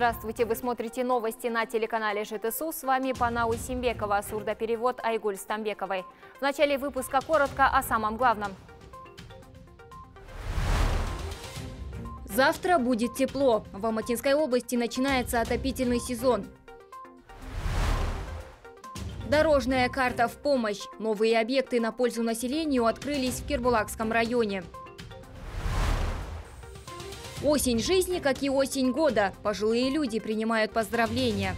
Здравствуйте! Вы смотрите новости на телеканале ЖТСУ. С вами Панау Симбекова, сурдоперевод Айгуль Стамбековой. В начале выпуска коротко о самом главном. Завтра будет тепло. В Алматинской области начинается отопительный сезон. Дорожная карта в помощь. Новые объекты на пользу населению открылись в Кирбулакском районе. Осень жизни, как и осень года. Пожилые люди принимают поздравления.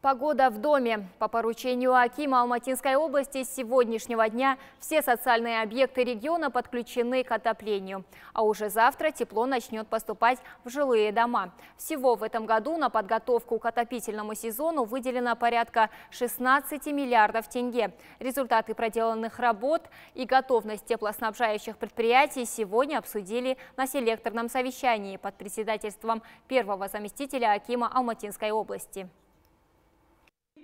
Погода в доме. По поручению Акима Алматинской области с сегодняшнего дня все социальные объекты региона подключены к отоплению. А уже завтра тепло начнет поступать в жилые дома. Всего в этом году на подготовку к отопительному сезону выделено порядка 16 миллиардов тенге. Результаты проделанных работ и готовность теплоснабжающих предприятий сегодня обсудили на селекторном совещании под председательством первого заместителя Акима Алматинской области.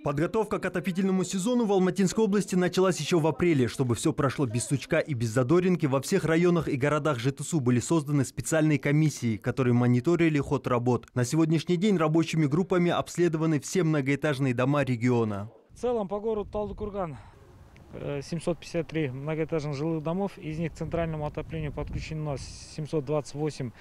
Подготовка к отопительному сезону в Алматинской области началась еще в апреле. Чтобы все прошло без сучка и без задоринки, во всех районах и городах ЖТСУ были созданы специальные комиссии, которые мониторили ход работ. На сегодняшний день рабочими группами обследованы все многоэтажные дома региона. В целом по городу Талдыкурган 753 многоэтажных жилых домов, из них к центральному отоплению подключено 728 Э,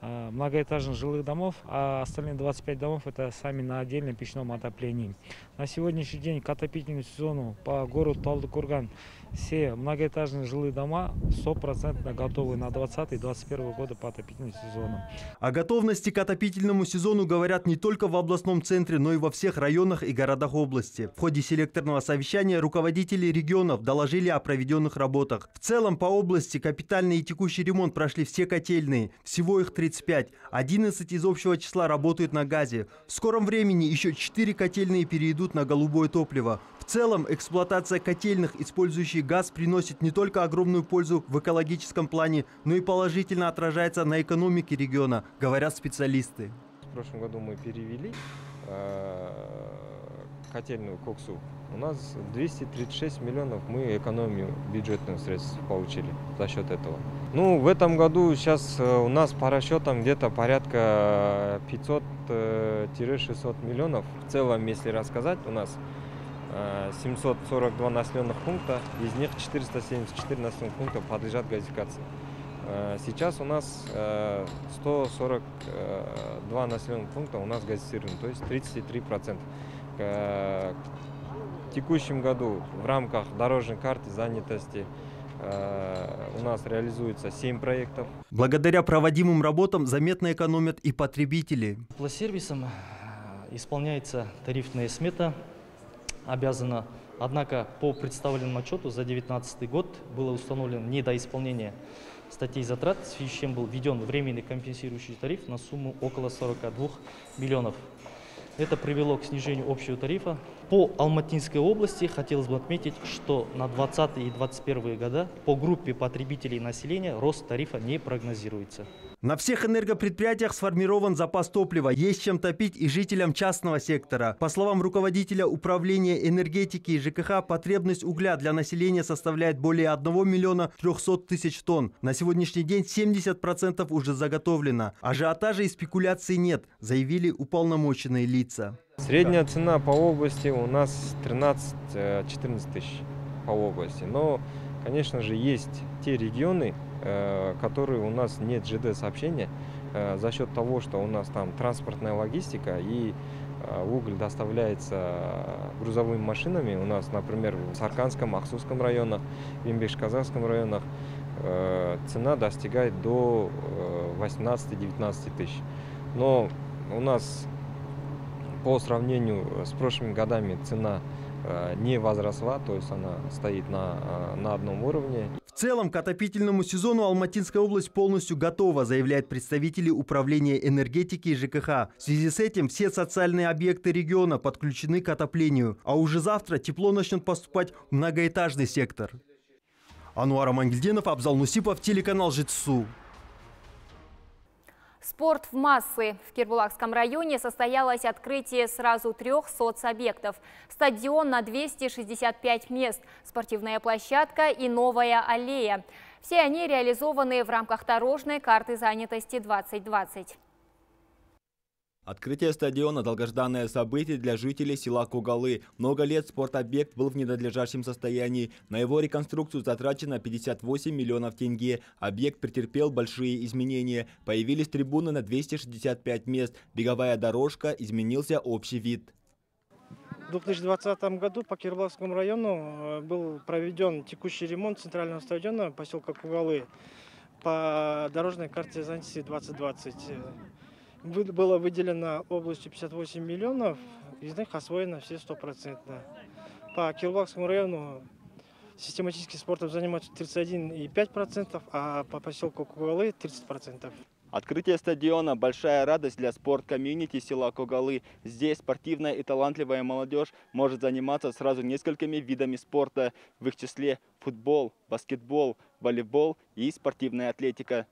многоэтажных жилых домов, а остальные 25 домов это сами на отдельном печном отоплении. На сегодняшний день к отопительному сезону по городу Талдыкурган все многоэтажные жилые дома стопроцентно готовы на 2020-2021 годы по отопительному сезону. О готовности к отопительному сезону говорят не только в областном центре, но и во всех районах и городах области. В ходе селекторного совещания руководители регионов доложили о проведенных работах. В целом по области капитальный и текущий ремонт прошли все котельные. Всего их 35. 11 из общего числа работают на газе. В скором времени еще 4 котельные перейдут на голубое топливо. В целом, эксплуатация котельных, использующих газ, приносит не только огромную пользу в экологическом плане, но и положительно отражается на экономике региона, говорят специалисты. В прошлом году мы перевели э, котельную коксу. У нас 236 миллионов мы экономию бюджетных средств получили за счет этого. Ну, в этом году сейчас э, у нас по расчетам где-то порядка 500-600 э, миллионов. В целом, если рассказать, у нас 742 э, населенных пункта, из них 474 населенных пункта подлежат газификации. Э, сейчас у нас 142 э, населенных пункта у нас газифицированы, то есть 33%. В текущем году в рамках дорожной карты занятости у нас реализуется 7 проектов. Благодаря проводимым работам заметно экономят и потребители. Пласервисом исполняется тарифная смета обязана. Однако по представленному отчету за 2019 год было установлено недоисполнение статей затрат, в связи с чем был введен временный компенсирующий тариф на сумму около 42 миллионов. Это привело к снижению общего тарифа. По Алматинской области хотелось бы отметить, что на 2020 и 2021 года по группе потребителей населения рост тарифа не прогнозируется. На всех энергопредприятиях сформирован запас топлива. Есть чем топить и жителям частного сектора. По словам руководителя управления энергетики и ЖКХ, потребность угля для населения составляет более 1 миллиона 300 тысяч тонн. На сегодняшний день 70% уже заготовлено. Ажиотажа и спекуляций нет, заявили уполномоченные лица. Средняя цена по области у нас 13-14 э, тысяч по области. Но, конечно же, есть те регионы, Э, которые у нас нет ЖД-сообщения э, за счет того, что у нас там транспортная логистика и уголь доставляется грузовыми машинами. У нас, например, в Сарканском, Ахсусском районах, в Имбеш-Казахском районах цена достигает до 18-19 тысяч. Но у нас по сравнению с прошлыми годами цена не возросла, то есть она стоит на, на одном уровне. В целом, к отопительному сезону Алматинская область полностью готова, заявляют представители Управления энергетики и ЖКХ. В связи с этим все социальные объекты региона подключены к отоплению. А уже завтра тепло начнет поступать в многоэтажный сектор. Ануар Амангельденов, Абзал Нусипов, телеканал «Житсу». Спорт в массы. В Кирбулакском районе состоялось открытие сразу трех соцобъектов. Стадион на 265 мест, спортивная площадка и новая аллея. Все они реализованы в рамках дорожной карты занятости 2020. Открытие стадиона – долгожданное событие для жителей села Кугалы. Много лет спортобъект был в ненадлежащем состоянии. На его реконструкцию затрачено 58 миллионов тенге. Объект претерпел большие изменения. Появились трибуны на 265 мест. Беговая дорожка, изменился общий вид. В 2020 году по Кирбалскому району э, был проведен текущий ремонт центрального стадиона поселка Кугалы по дорожной карте занятости 2020 было выделено областью 58 миллионов, из них освоено все стопроцентно. По Кирбакскому району систематически спортом занимаются 31,5%, а по поселку Кугалы 30%. Открытие стадиона – большая радость для спорт-комьюнити села Кугалы. Здесь спортивная и талантливая молодежь может заниматься сразу несколькими видами спорта, в их числе футбол, баскетбол, волейбол и спортивная атлетика.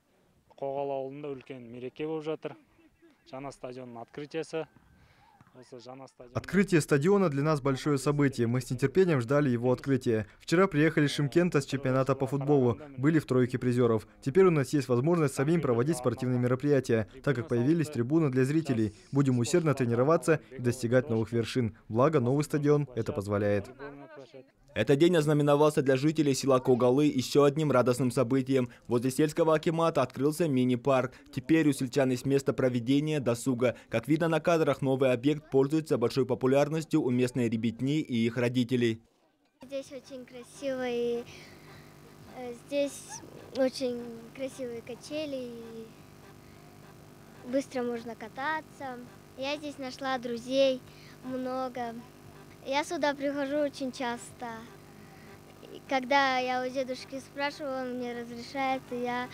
Открытие стадиона для нас большое событие. Мы с нетерпением ждали его открытия. Вчера приехали из Шимкента с чемпионата по футболу. Были в тройке призеров. Теперь у нас есть возможность самим проводить спортивные мероприятия, так как появились трибуны для зрителей. Будем усердно тренироваться и достигать новых вершин. Благо, новый стадион это позволяет. Этот день ознаменовался для жителей села Кугалы еще одним радостным событием. Возле сельского акимата открылся мини-парк. Теперь у сельчан есть место проведения досуга. Как видно на кадрах, новый объект пользуется большой популярностью у местной ребятни и их родителей. Здесь очень красиво и э, здесь очень красивые качели и быстро можно кататься. Я здесь нашла друзей много. Я сюда прихожу очень часто. Когда я у дедушки спрашиваю, он мне разрешает, и я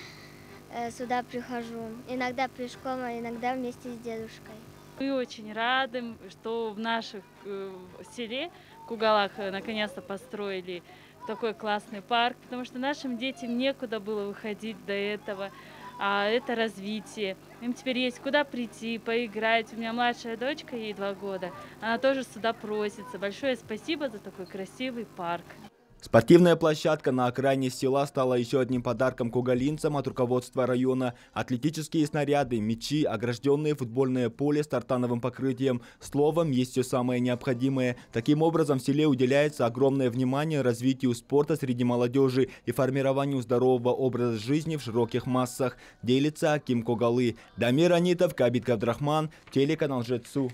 э, сюда прихожу. Иногда пешком, а иногда вместе с дедушкой. Мы очень рады, что в нашем э, селе Кугалах э, наконец-то построили такой классный парк, потому что нашим детям некуда было выходить до этого это развитие. Им теперь есть куда прийти, поиграть. У меня младшая дочка, ей два года, она тоже сюда просится. Большое спасибо за такой красивый парк. Спортивная площадка на окраине села стала еще одним подарком кугалинцам от руководства района. Атлетические снаряды, мячи, огражденное футбольное поле с тартановым покрытием. Словом, есть все самое необходимое. Таким образом, в селе уделяется огромное внимание развитию спорта среди молодежи и формированию здорового образа жизни в широких массах. Делится Аким Кугалы. Дамир Анитов, Кабит Кабдрахман, телеканал Жетсу.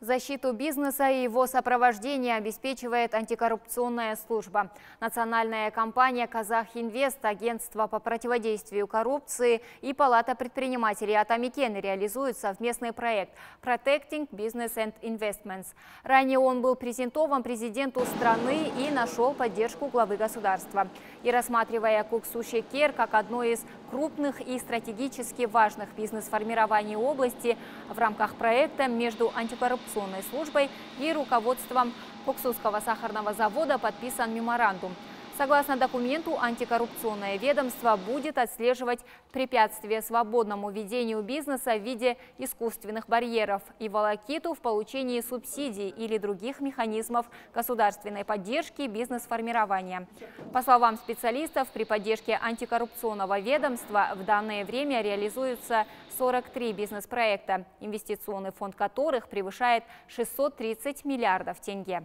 Защиту бизнеса и его сопровождение обеспечивает антикоррупционная служба. Национальная компания «Казахинвест», агентство по противодействию коррупции и Палата предпринимателей «Атамикен» реализуют совместный проект «Protecting Business and Investments». Ранее он был презентован президенту страны и нашел поддержку главы государства. И рассматривая Куксуши Кер как одно из крупных и стратегически важных бизнес-формирований области в рамках проекта между антикоррупционной информационной службой и руководством Коксусского сахарного завода подписан меморандум. Согласно документу, антикоррупционное ведомство будет отслеживать препятствия свободному ведению бизнеса в виде искусственных барьеров и волокиту в получении субсидий или других механизмов государственной поддержки бизнес-формирования. По словам специалистов, при поддержке антикоррупционного ведомства в данное время реализуются 43 бизнес-проекта, инвестиционный фонд которых превышает 630 миллиардов тенге.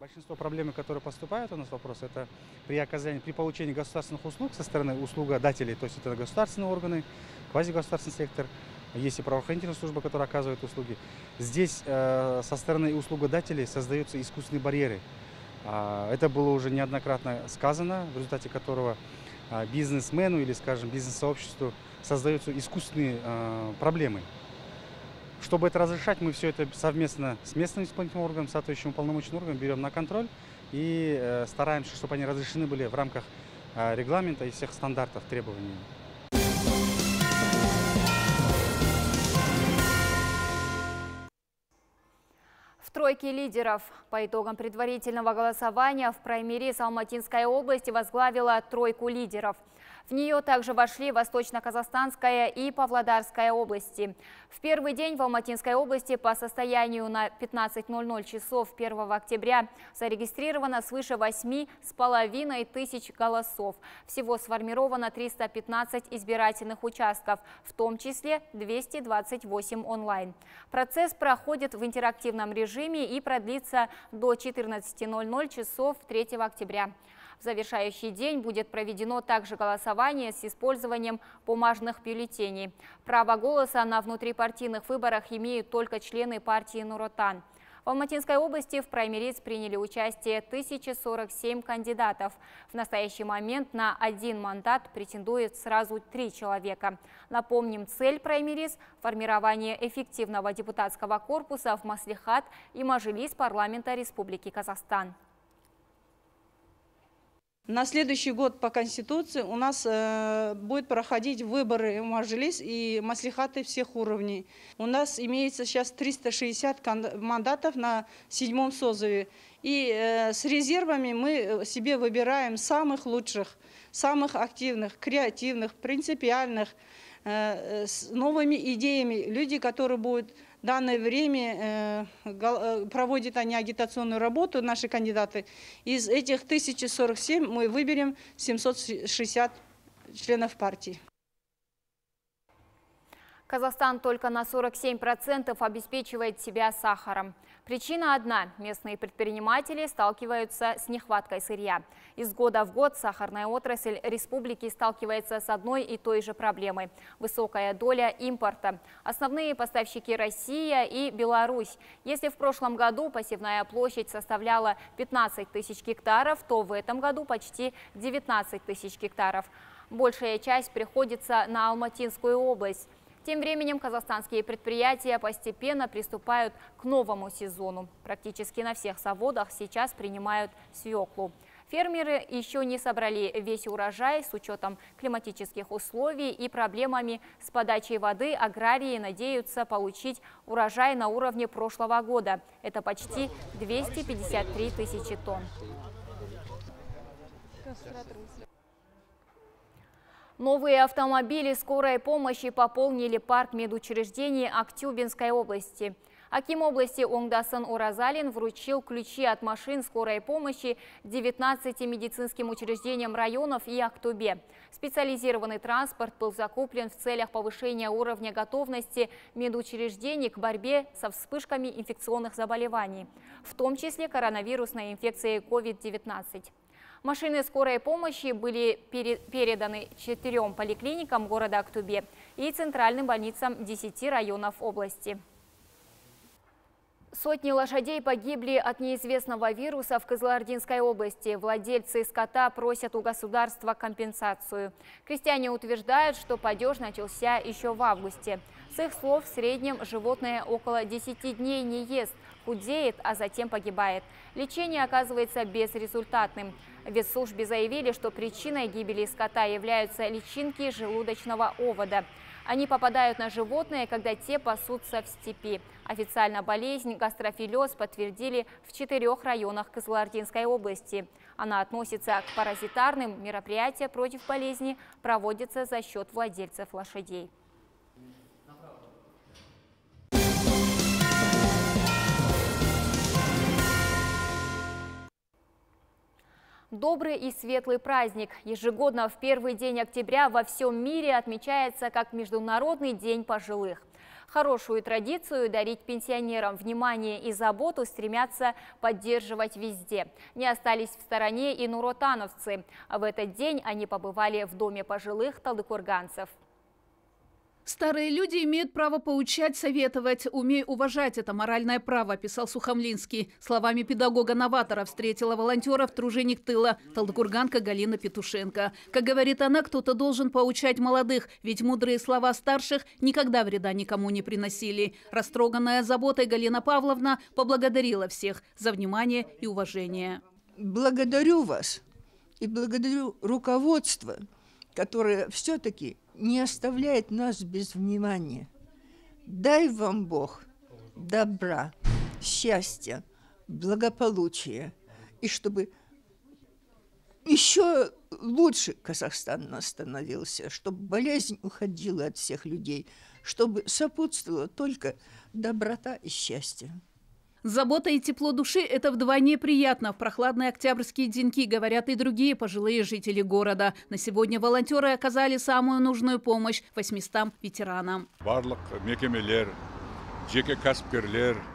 Большинство проблем, которые поступают у нас вопрос, это при оказании, при получении государственных услуг со стороны услугодателей, то есть это государственные органы, квазигосударственный сектор, есть и правоохранительная служба, которая оказывает услуги. Здесь э, со стороны услугодателей создаются искусственные барьеры. Э, это было уже неоднократно сказано, в результате которого э, бизнесмену или, скажем, бизнес-сообществу создаются искусственные э, проблемы. Чтобы это разрешать, мы все это совместно с местным исполнительным органом, соответствующим полномочным органом берем на контроль и э, стараемся, чтобы они разрешены были в рамках э, регламента и всех стандартов требований. В тройки лидеров. По итогам предварительного голосования в праймериз Алматинской области возглавила тройку лидеров – в нее также вошли Восточно-Казахстанская и Павлодарская области. В первый день в Алматинской области по состоянию на 15.00 часов 1 октября зарегистрировано свыше 8,5 тысяч голосов. Всего сформировано 315 избирательных участков, в том числе 228 онлайн. Процесс проходит в интерактивном режиме и продлится до 14.00 часов 3 октября. В завершающий день будет проведено также голосование с использованием бумажных бюллетеней. Право голоса на внутрипартийных выборах имеют только члены партии «Нуротан». В Алматинской области в праймериз приняли участие 1047 кандидатов. В настоящий момент на один мандат претендует сразу три человека. Напомним, цель праймериз – формирование эффективного депутатского корпуса в Маслихат и Мажилис парламента Республики Казахстан. На следующий год по Конституции у нас э, будет проходить выборы в Мажилис и маслихаты всех уровней. У нас имеется сейчас 360 мандатов на седьмом созыве. И э, с резервами мы себе выбираем самых лучших, самых активных, креативных, принципиальных, э, с новыми идеями. Люди, которые будут данное время э, э, проводят они агитационную работу, наши кандидаты. Из этих 1047 мы выберем 760 членов партии. Казахстан только на 47% обеспечивает себя сахаром. Причина одна – местные предприниматели сталкиваются с нехваткой сырья. Из года в год сахарная отрасль республики сталкивается с одной и той же проблемой – высокая доля импорта. Основные поставщики – Россия и Беларусь. Если в прошлом году посевная площадь составляла 15 тысяч гектаров, то в этом году почти 19 тысяч гектаров. Большая часть приходится на Алматинскую область. Тем временем казахстанские предприятия постепенно приступают к новому сезону. Практически на всех заводах сейчас принимают свеклу. Фермеры еще не собрали весь урожай с учетом климатических условий и проблемами с подачей воды. Аграрии надеются получить урожай на уровне прошлого года. Это почти 253 тысячи тонн. Новые автомобили скорой помощи пополнили парк медучреждений Актюбинской области. Аким области Онгдасан Уразалин вручил ключи от машин скорой помощи 19 медицинским учреждениям районов и Актубе. Специализированный транспорт был закуплен в целях повышения уровня готовности медучреждений к борьбе со вспышками инфекционных заболеваний, в том числе коронавирусной инфекцией COVID-19. Машины скорой помощи были переданы четырем поликлиникам города Актубе и центральным больницам 10 районов области. Сотни лошадей погибли от неизвестного вируса в Кызылординской области. Владельцы скота просят у государства компенсацию. Крестьяне утверждают, что падеж начался еще в августе. С их слов, в среднем животное около 10 дней не ест, худеет, а затем погибает. Лечение оказывается безрезультатным. В ветслужбе заявили, что причиной гибели скота являются личинки желудочного овода. Они попадают на животные, когда те пасутся в степи. Официально болезнь гастрофилез подтвердили в четырех районах Кызылординской области. Она относится к паразитарным. Мероприятия против болезни проводятся за счет владельцев лошадей. Добрый и светлый праздник. Ежегодно в первый день октября во всем мире отмечается как Международный день пожилых. Хорошую традицию дарить пенсионерам внимание и заботу стремятся поддерживать везде. Не остались в стороне и нуротановцы. В этот день они побывали в доме пожилых талдыкурганцев. Старые люди имеют право поучать, советовать. Умей уважать это моральное право, писал Сухомлинский. Словами педагога-новатора встретила волонтеров труженик тыла, талдыкурганка Галина Петушенко. Как говорит она, кто-то должен поучать молодых, ведь мудрые слова старших никогда вреда никому не приносили. Растроганная заботой Галина Павловна поблагодарила всех за внимание и уважение. Благодарю вас и благодарю руководство, которое все-таки не оставляет нас без внимания. Дай вам Бог добра, счастья, благополучия, и чтобы еще лучше Казахстан становился, чтобы болезнь уходила от всех людей, чтобы сопутствовала только доброта и счастье. Забота и тепло души – это вдвойне приятно. В прохладные октябрьские деньки говорят и другие пожилые жители города. На сегодня волонтеры оказали самую нужную помощь 800 ветеранам.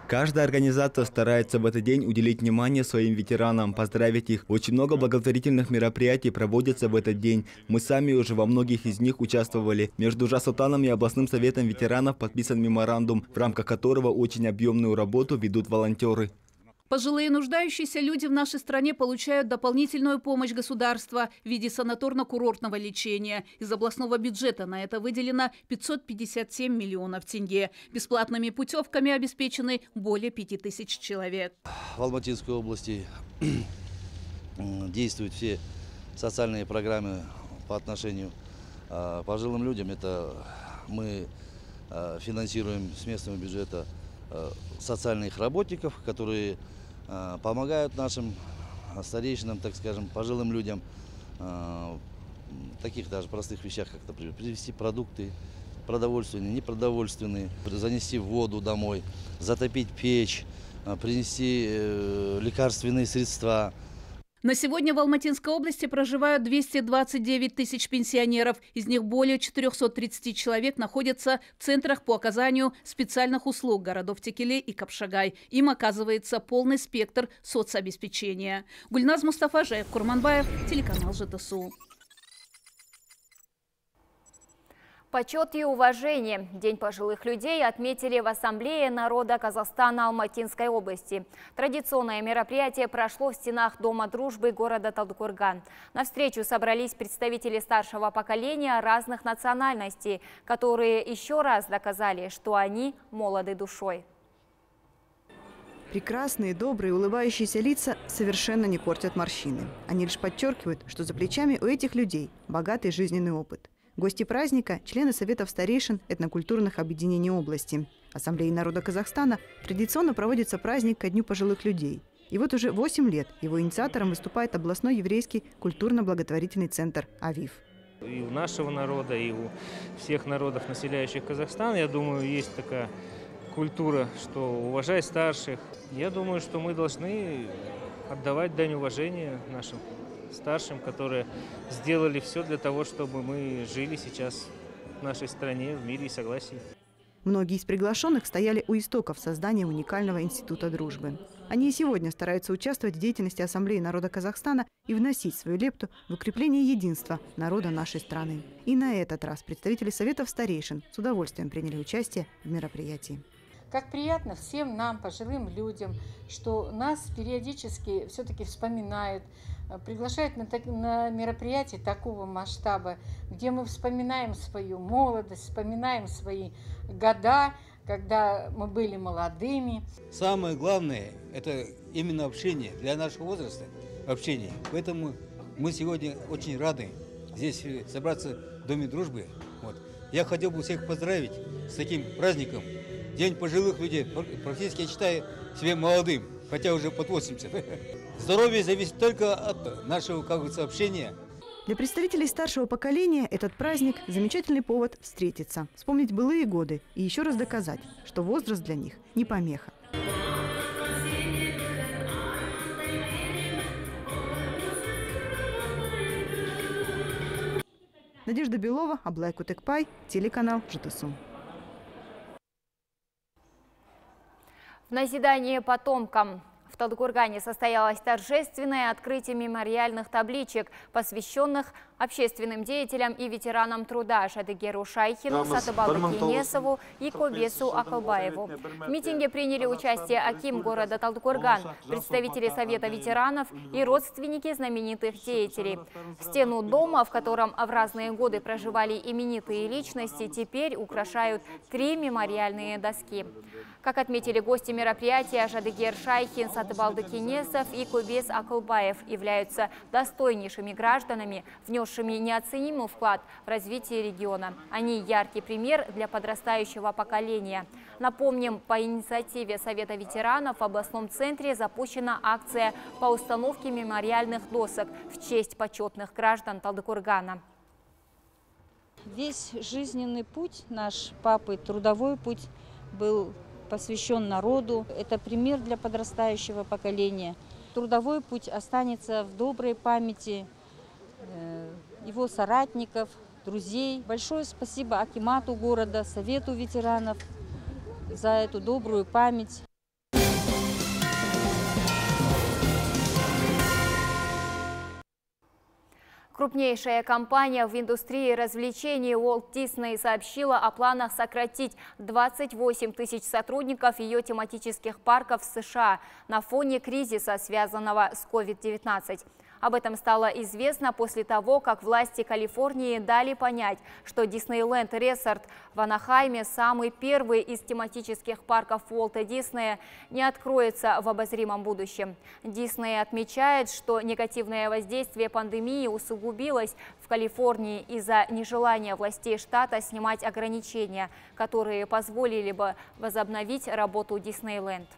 Каждая организация старается в этот день уделить внимание своим ветеранам, поздравить их. Очень много благотворительных мероприятий проводится в этот день. Мы сами уже во многих из них участвовали. Между Жасутаном и областным советом ветеранов подписан меморандум, в рамках которого очень объемную работу ведут волонтеры. Пожилые нуждающиеся люди в нашей стране получают дополнительную помощь государства в виде санаторно-курортного лечения. Из областного бюджета на это выделено 557 миллионов тенге. Бесплатными путевками обеспечены более 5000 человек. В Алматинской области действуют все социальные программы по отношению к пожилым людям. Это мы финансируем с местного бюджета социальных работников, которые помогают нашим старейшинам, так скажем, пожилым людям э, в таких даже простых вещах, как, например, привезти продукты, продовольственные, непродовольственные, занести воду домой, затопить печь, э, принести лекарственные средства – на сегодня в Алматинской области проживают 229 тысяч пенсионеров. Из них более 430 человек находятся в центрах по оказанию специальных услуг городов Текеле и Капшагай. Им оказывается полный спектр соцобеспечения. Гульназ Мустафажаев, Курманбаев, телеканал ЖТСУ. Почет и уважение. День пожилых людей отметили в Ассамблее народа Казахстана Алматинской области. Традиционное мероприятие прошло в стенах Дома дружбы города Талдыкурган. На встречу собрались представители старшего поколения разных национальностей, которые еще раз доказали, что они молоды душой. Прекрасные, добрые, улыбающиеся лица совершенно не портят морщины. Они лишь подчеркивают, что за плечами у этих людей богатый жизненный опыт. Гости праздника – члены Советов старейшин этнокультурных объединений области. Ассамблеей народа Казахстана традиционно проводится праздник ко Дню пожилых людей. И вот уже 8 лет его инициатором выступает областной еврейский культурно-благотворительный центр «Авив». И у нашего народа, и у всех народов, населяющих Казахстан, я думаю, есть такая культура, что уважать старших. Я думаю, что мы должны отдавать дань уважения нашим старшим, которые сделали все для того, чтобы мы жили сейчас в нашей стране в мире и согласии. Многие из приглашенных стояли у истоков создания уникального института дружбы. Они и сегодня стараются участвовать в деятельности Ассамблеи народа Казахстана и вносить свою лепту в укрепление единства народа нашей страны. И на этот раз представители Советов старейшин с удовольствием приняли участие в мероприятии. Как приятно всем нам, пожилым людям, что нас периодически все-таки вспоминают, приглашают на, так, на мероприятия такого масштаба, где мы вспоминаем свою молодость, вспоминаем свои года, когда мы были молодыми. Самое главное – это именно общение для нашего возраста, общение. Поэтому мы сегодня очень рады здесь э, собраться в Доме дружбы. Вот. Я хотел бы всех поздравить с таким праздником. День пожилых людей. Практически я считаю себя молодым, хотя уже под 80. Здоровье зависит только от нашего, как бы, сообщения. Для представителей старшего поколения этот праздник – замечательный повод встретиться, вспомнить былые годы и еще раз доказать, что возраст для них не помеха. Надежда Белова, Аблай Кутекпай, телеканал ЖТСУ. В назидание потомкам в Талдыкургане состоялось торжественное открытие мемориальных табличек, посвященных общественным деятелям и ветеранам труда Шадыгеру Шайхину, Сатыбалды Кенесову и Кобесу Акылбаеву. В митинге приняли участие Аким города Талдыкурган, представители Совета ветеранов и родственники знаменитых деятелей. Стену дома, в котором в разные годы проживали именитые личности, теперь украшают три мемориальные доски. Как отметили гости мероприятия, Жадыгер Шайхин, Сатыбалды Кенесов и Кубес Акылбаев являются достойнейшими гражданами, внесшими неоценимый вклад в развитие региона. Они яркий пример для подрастающего поколения. Напомним, по инициативе Совета ветеранов в областном центре запущена акция по установке мемориальных досок в честь почетных граждан Талдыкургана. Весь жизненный путь наш папы, трудовой путь, был посвящен народу. Это пример для подрастающего поколения. Трудовой путь останется в доброй памяти э, его соратников, друзей. Большое спасибо Акимату города, Совету ветеранов за эту добрую память. Крупнейшая компания в индустрии развлечений Walt Disney сообщила о планах сократить 28 тысяч сотрудников ее тематических парков в США на фоне кризиса, связанного с COVID-19. Об этом стало известно после того, как власти Калифорнии дали понять, что Диснейленд Resort в Анахайме, самый первый из тематических парков Уолта Диснея, не откроется в обозримом будущем. Дисней отмечает, что негативное воздействие пандемии усугубилось в Калифорнии из-за нежелания властей штата снимать ограничения, которые позволили бы возобновить работу Диснейленд.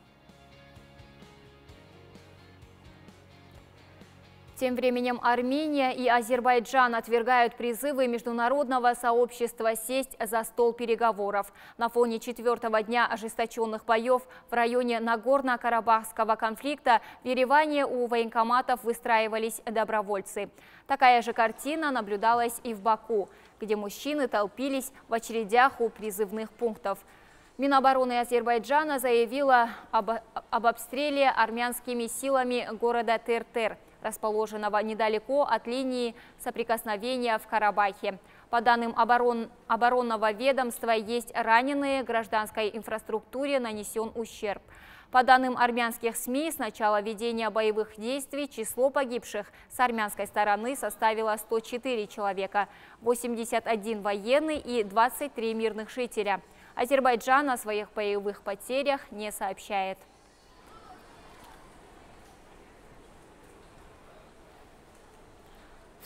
Тем временем Армения и Азербайджан отвергают призывы международного сообщества сесть за стол переговоров. На фоне четвертого дня ожесточенных боев в районе Нагорно-Карабахского конфликта в Ереване у военкоматов выстраивались добровольцы. Такая же картина наблюдалась и в Баку, где мужчины толпились в очередях у призывных пунктов. Минобороны Азербайджана заявила об, об обстреле армянскими силами города Тертер расположенного недалеко от линии соприкосновения в Карабахе. По данным оборон... оборонного ведомства, есть раненые, гражданской инфраструктуре нанесен ущерб. По данным армянских СМИ, с начала ведения боевых действий число погибших с армянской стороны составило 104 человека, 81 военный и 23 мирных жителя. Азербайджан о своих боевых потерях не сообщает.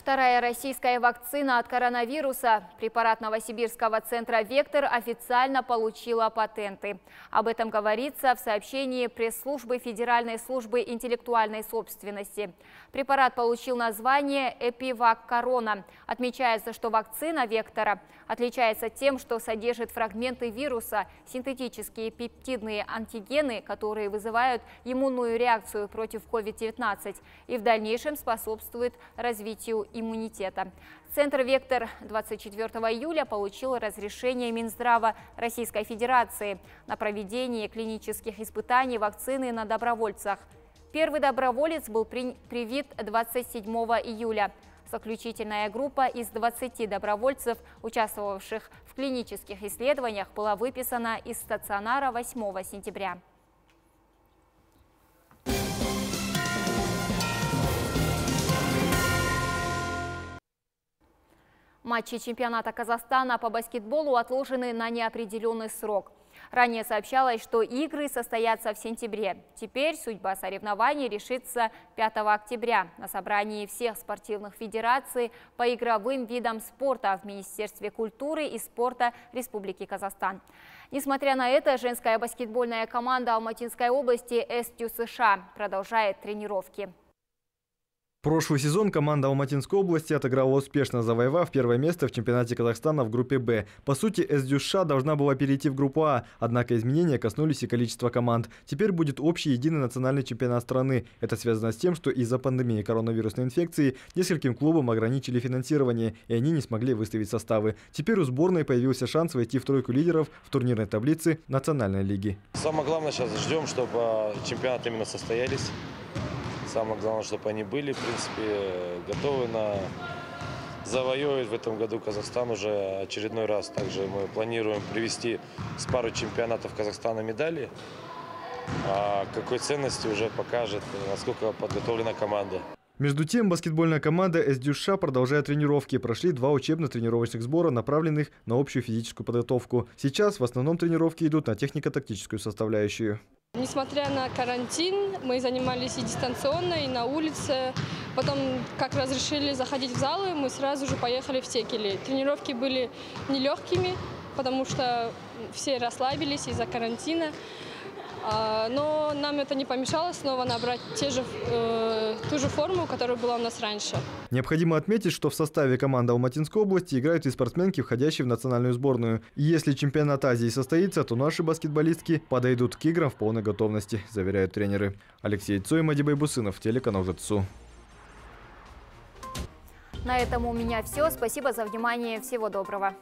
Вторая российская вакцина от коронавируса, препарат Новосибирского центра «Вектор» официально получила патенты. Об этом говорится в сообщении пресс-службы Федеральной службы интеллектуальной собственности. Препарат получил название «Эпивак Корона». Отмечается, что вакцина «Вектора» отличается тем, что содержит фрагменты вируса, синтетические пептидные антигены, которые вызывают иммунную реакцию против COVID-19 и в дальнейшем способствуют развитию иммунитета. Центр «Вектор» 24 июля получил разрешение Минздрава Российской Федерации на проведение клинических испытаний вакцины на добровольцах. Первый доброволец был привит 27 июля. Заключительная группа из 20 добровольцев, участвовавших в клинических исследованиях, была выписана из стационара 8 сентября. Матчи чемпионата Казахстана по баскетболу отложены на неопределенный срок. Ранее сообщалось, что игры состоятся в сентябре. Теперь судьба соревнований решится 5 октября на собрании всех спортивных федераций по игровым видам спорта в Министерстве культуры и спорта Республики Казахстан. Несмотря на это, женская баскетбольная команда Алматинской области СТЮ США продолжает тренировки. Прошлый сезон команда Алматинской области отыграла успешно, завоевав первое место в чемпионате Казахстана в группе «Б». По сути, СДЮШ должна была перейти в группу А, однако изменения коснулись и количества команд. Теперь будет общий единый национальный чемпионат страны. Это связано с тем, что из-за пандемии коронавирусной инфекции нескольким клубам ограничили финансирование, и они не смогли выставить составы. Теперь у сборной появился шанс войти в тройку лидеров в турнирной таблице национальной лиги. Самое главное сейчас ждем, чтобы а, чемпионаты именно состоялись. Самое главное, чтобы они были, в принципе, готовы на завоевывать в этом году Казахстан уже очередной раз. Также мы планируем привести с пары чемпионатов Казахстана медали. А какой ценности уже покажет, насколько подготовлена команда. Между тем, баскетбольная команда СДЮША продолжает тренировки. Прошли два учебно-тренировочных сбора, направленных на общую физическую подготовку. Сейчас в основном тренировки идут на технико-тактическую составляющую. Несмотря на карантин, мы занимались и дистанционно, и на улице. Потом, как разрешили заходить в залы, мы сразу же поехали в Текели. Тренировки были нелегкими, потому что все расслабились из-за карантина. А, но нам это не помешало снова набрать те же, э, ту же форму, которая была у нас раньше. Необходимо отметить, что в составе команды Алматинской области играют и спортсменки, входящие в национальную сборную. И если чемпионат Азии состоится, то наши баскетболистки подойдут к играм в полной готовности, заверяют тренеры. Алексей Цой, Мадибай Бусынов, телеканал ЖЦУ. На этом у меня все. Спасибо за внимание. Всего доброго.